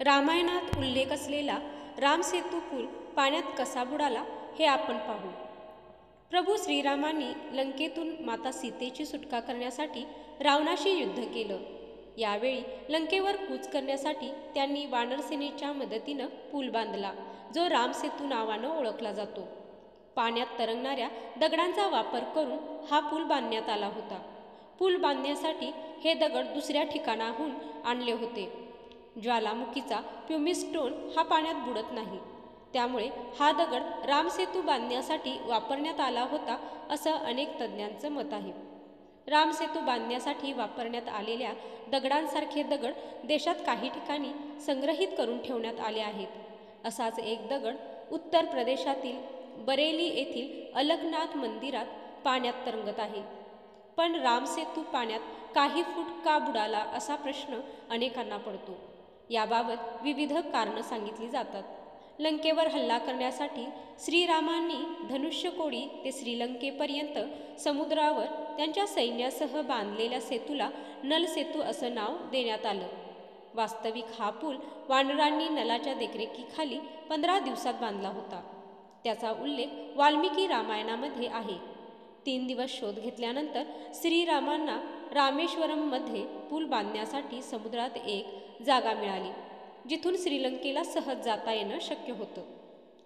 रामायणात उल्लेख असलेला रामसेतू पूल पाण्यात कसा बुडाला हे आपण पाहू. प्रभू श्रीरामांनी लंकेतून माता सीतेची सुटका करण्यासाठी रावणाशी युद्ध केलं. यावेळी लंकेवर कूच करण्यासाठी त्यांनी वानरसेनेच्या मदतीनं पूल बांधला जो रामसेतू नावानं ओळखला जातो. पाण्यात तरंगणाऱ्या दगडांचा वापर करून हा पूल बांधण्यात आला होता. पूल बांधण्यासाठी हे दगड दुसऱ्या ठिकाणाहून आणले होते. ज्वालामुखीचा प्युमिस्टोन हा पाण्यात बुडत नाही. त्यामुळे हा दगड रामसेतू बांधण्यासाठी वापरण्यात आला होता असं अनेक तज्ज्ञांचं मत आहे. रामसेतू बांधण्यासाठी वापरण्यात आलेल्या दगडांसारखे दगड देशात काही ठिकाणी संग्रहित करून ठेवण्यात आले आहेत. असाच एक दगड उत्तर प्रदेशातील बरेली येथील अलकनाथ मंदिरात पाण्यात तरंगत आहे. पण रामसेतू पाण्यात काही फूट का बुडाला असा प्रश्न अनेकांना पडतो. याबाबत विविध कारणं सांगितली जातात. लंकेवर हल्ला करण्यासाठी श्रीरामांनी धनुष्यकोडी ते श्रीलंकेपर्यंत समुद्रावर त्यांच्या सैन्यासह बांधलेल्या सेतूला नल सेतू असं नाव देण्यात आलं. वास्तविक हा पूल वानरांनी नलाच्या देखरेखीखाली पंधरा दिवसात बांधला होता. त्याचा उल्लेख वाल्मिकी रामायणामध्ये आहे. तीन दिवस शोध घेतल्यानंतर श्रीरामांना रामेश्वरममध्ये पूल बांधण्यासाठी समुद्रात एक जागा मिळाली जिथून श्रीलंकेला सहज जाता येणं शक्य होतं.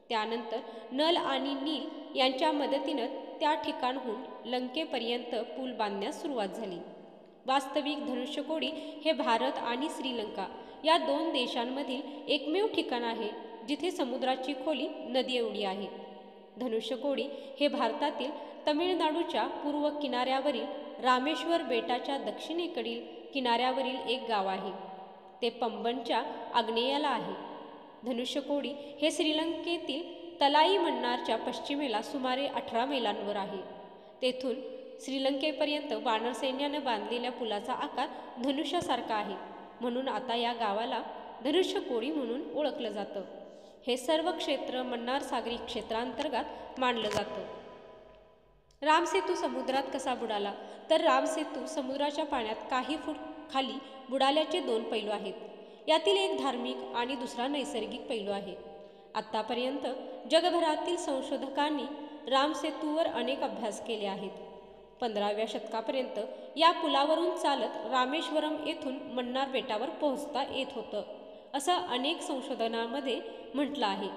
त्यानंतर नल आणि नील यांच्या मदतीनं त्या ठिकाणहून लंकेपर्यंत पूल बांधण्यास सुरुवात झाली. वास्तविक धनुष्यकोडी हे भारत आणि श्रीलंका या दोन देशांमधील एकमेव ठिकाण आहे जिथे समुद्राची खोली नदी एवढी आहे. धनुष्यकोडी हे भारतातील तमिळनाडूच्या पूर्व किनाऱ्यावरील रामेश्वर बेटाच्या दक्षिणेकडील किनाऱ्यावरील एक गाव आहे. ते पंबनच्या आग्नेयाला आहे. धनुष्यकोडी हे श्रीलंकेतील तलाई मन्नारच्या पश्चिमेला सुमारे अठरा मैलांवर आहे. तेथून श्रीलंकेपर्यंत वानर सैन्यानं बांधलेल्या पुलाचा आकार धनुष्यासारखा आहे. म्हणून आता या गावाला धनुष्यकोडी म्हणून ओळखलं जातं. हे सर्व क्षेत्र मन्नार सागरी क्षेत्रांतर्गत मानलं जातं. रामसेतू समुद्रात कसा बुडाला? तर रामसेतू समुद्राच्या पाण्यात काही फूट खाली बुडाल्याचे दोन पैलू आहेत. यातील एक धार्मिक आणि दुसरा नैसर्गिक पैलू आहे. आत्तापर्यंत जगभरातील संशोधकांनी रामसेतूवर अनेक अभ्यास केले आहेत. पंधराव्या शतकापर्यंत या पुलावरून चालत रामेश्वरम येथून मन्नार बेटावर पोहोचता येत होतं असं अनेक संशोधनामध्ये म्हटलं आहे.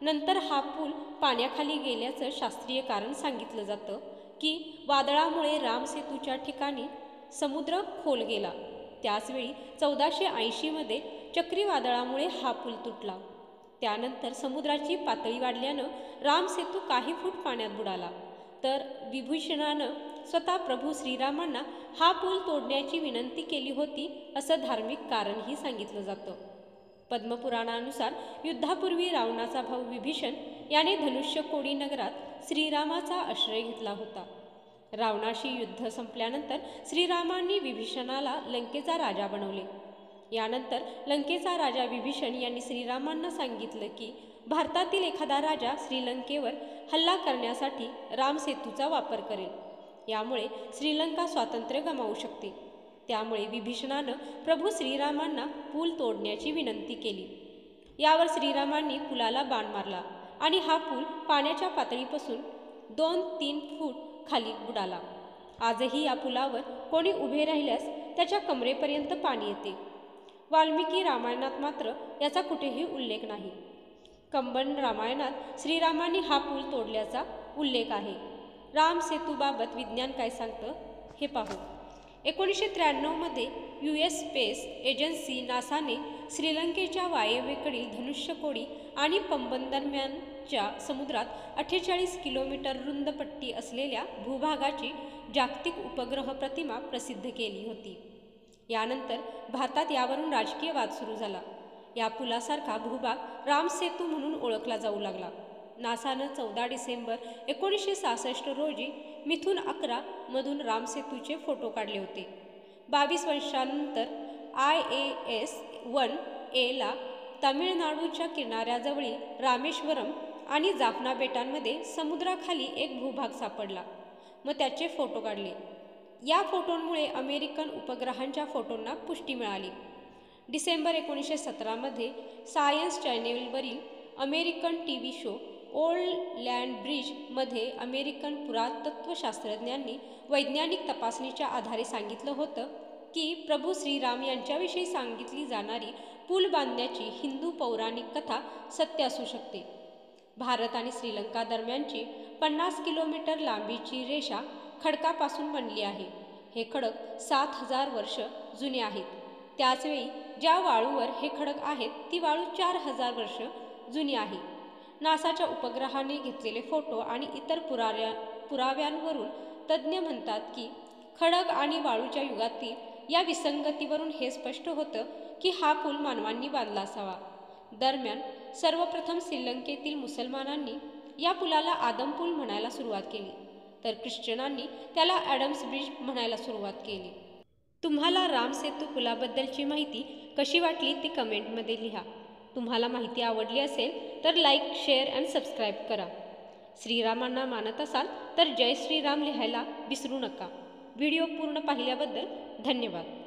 नंतर हा पूल पाण्याखाली गेल्याचं शास्त्रीय कारण सांगितलं जातं की वादळामुळे रामसेतूच्या ठिकाणी समुद्र खोल गेला. त्याचवेळी चौदाशे ऐंशीमध्ये चक्रीवादळामुळे हा पूल तुटला. त्यानंतर समुद्राची पातळी वाढल्यानं रामसेतू काही फूट पाण्यात बुडाला. तर विभूषणानं स्वतः प्रभू श्रीरामांना हा पूल तोडण्याची विनंती केली होती असं धार्मिक कारणही सांगितलं जातं. पद्मपुराणानुसार युद्धापूर्वी रावणाचा भाऊ विभीषण याने धनुष्यकोडी नगरात श्रीरामाचा आश्रय घेतला होता. रावणाशी युद्ध संपल्यानंतर श्रीरामांनी विभीषणाला लंकेचा राजा बनवले. यानंतर लंकेचा राजा विभीषण यांनी श्रीरामांना सांगितलं की भारतातील एखादा राजा श्रीलंकेवर हल्ला करण्यासाठी रामसेतूचा वापर करेल. यामुळे श्रीलंका स्वातंत्र्य गमावू शकते. त्यामुळे विभीषणानं प्रभू श्रीरामांना पूल तोडण्याची विनंती केली. यावर श्रीरामांनी पुलाला बाण मारला आणि हा पूल पाण्याच्या पातळीपासून दोन तीन फूट खाली बुडाला. आजही या पुलावर कोणी उभे राहिल्यास त्याच्या कमरेपर्यंत पाणी येते. वाल्मिकी रामायणात मात्र याचा कुठेही उल्लेख नाही. कंबन रामायणात श्रीरामांनी हा पूल तोडल्याचा उल्लेख आहे. राम सेतूबाबत विज्ञान काय सांगतं? हे पाहू. एकोणीसशे त्र्याण्णवमध्ये यू एस स्पेस एजन्सी नासाने श्रीलंकेच्या वायव्येकडील धनुष्यकोडी आणि पंबन दरम्यानच्या समुद्रात अठ्ठेचाळीस किलोमीटर रुंद पट्टी असलेल्या भूभागाची जागतिक उपग्रह प्रतिमा प्रसिद्ध केली होती. यानंतर भारतात यावरून राजकीय वाद सुरू झाला. या पुलासारखा भूभाग रामसेतू म्हणून ओळखला जाऊ लागला. नासानं चौदा डिसेंबर एकोणीसशे सहासष्ट रोजी मिथून अकरा मधून रामसेतूचे फोटो काढले होते. बावीस वर्षांनंतर आय ए एस वन एला तामिळनाडूच्या किनाऱ्याजवळील रामेश्वरम आणि जाफना बेटांमध्ये समुद्राखाली एक भूभाग सापडला. मग त्याचे फोटो काढले. या फोटोंमुळे अमेरिकन उपग्रहांच्या फोटोंना पुष्टी मिळाली. डिसेंबर एकोणीसशे सतरामध्ये science चॅनेलवरील American T V show old land ब्रिजमध्ये American पुरातत्वशास्त्रज्ञांनी वैज्ञानिक तपासणीच्या आधारे सांगितलं होतं की प्रभू श्रीराम यांच्याविषयी सांगितली जाणारी पूल बांधण्याची हिंदू पौराणिक कथा सत्य असू शकते. भारत आणि श्रीलंका दरम्यानची पन्नास किलोमीटर लांबीची रेषा खडकापासून बनली आहे. हे खडक सात हजार वर्ष जुने आहेत. त्याचवेळी ज्या वाळूवर हे खडक आहेत ती वाळू चार हजार वर्ष जुनी आहे. नासाच्या उपग्रहाने घेतलेले फोटो आणि इतर पुराव्या पुराव्यांवरून तज्ज्ञ म्हणतात की खडक आणि वाळूच्या युगातील या विसंगतीवरून हे स्पष्ट होतं की हा पूल मानवांनी बांधला असावा. दरम्यान सर्वप्रथम श्रीलंकेतील मुसलमानांनी या पुलाला आदम पूल म्हणायला सुरुवात केली तर ख्रिश्चनांनी त्याला ॲडम्स ब्रिज म्हणायला सुरुवात केली. तुम्हाला राम सेतू पुलाबद्दलची माहिती कशी वाटली ती कमेंटमध्ये लिहा. तुम्हाला माहिती आवडली असेल तर लाईक शेअर अँड सबस्क्राईब करा. श्रीरामांना मानत असाल तर जय श्रीराम लिहायला विसरू नका. व्हिडिओ पूर्ण पाहिल्याबद्दल धन्यवाद.